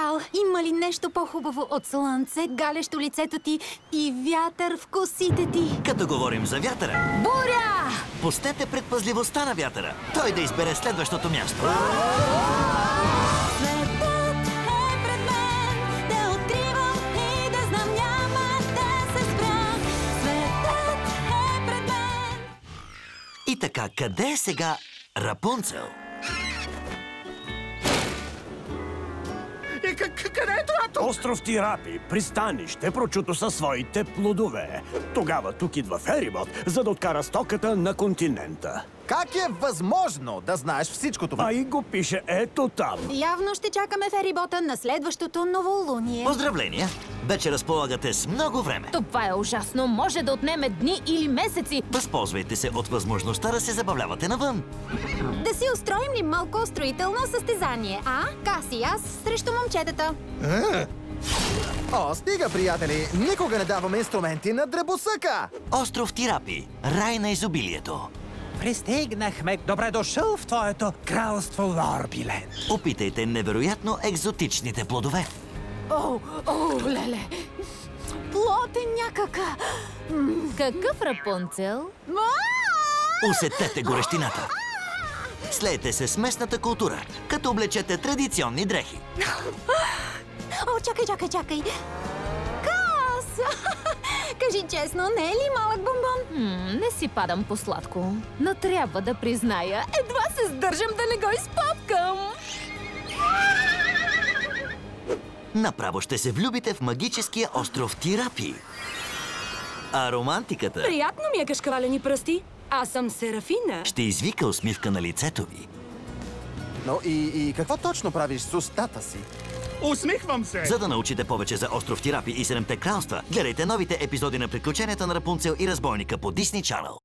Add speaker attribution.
Speaker 1: Кристал, има ли нещо по-хубаво от слънце, галещо лицето ти и вятър в косите ти?
Speaker 2: Като говорим за вятъра,
Speaker 1: Буря!
Speaker 2: пустете предпазливостта на вятъра. Той да избере следващото място.
Speaker 1: Е е.
Speaker 2: И така, къде е сега Рапунцел?
Speaker 3: Къ- къ- къде е тук?
Speaker 4: Остров Тирапи, пристанище, прочуто със своите плодове. Тогава тук идва ферибот, за да откара стоката на континента.
Speaker 5: Как е възможно да знаеш всичко това?
Speaker 4: А и го пише ето там.
Speaker 1: Явно ще чакаме ферибота на следващото новолуние.
Speaker 2: Поздравления! Вече разполагате с много време.
Speaker 6: Това е ужасно. Може да отнеме дни или месеци.
Speaker 2: Възползвайте се от възможността да се забавлявате навън.
Speaker 1: Да си устроим ли малко строително състезание, а? Каси и аз срещу момчетата.
Speaker 5: О, стига, приятели! Никога не даваме инструменти на дребосъка!
Speaker 2: Остров Тирапи, рай на изобилието.
Speaker 3: Пристигнахме. Добре дошъл в твоето кралство, Лорбилен.
Speaker 2: Опитайте невероятно екзотичните плодове.
Speaker 1: О, о, леле! Плотен някака!
Speaker 6: Какъв Рапунцел?
Speaker 2: Усетете горещината. Слейте се с местната култура, като облечете традиционни дрехи.
Speaker 1: О, чакай, чакай, чакай! Кажи честно, не е ли малък бомбон?
Speaker 6: М, не си падам по сладко. Но трябва да призная, едва се сдържам да не го изпапкам.
Speaker 2: Направо ще се влюбите в магическия остров Тирапи. А романтиката
Speaker 7: Приятно ми е кашкавалени пръсти. Аз съм Серафина.
Speaker 2: ще извика усмивка на лицето ви.
Speaker 5: Но и, и какво точно правиш с устата си?
Speaker 3: Усмихвам се.
Speaker 2: За да научите повече за остров Тирапи и Седемте кралства, гледайте новите епизоди на Приключенията на Рапунцел и Разбойника по Disney Channel.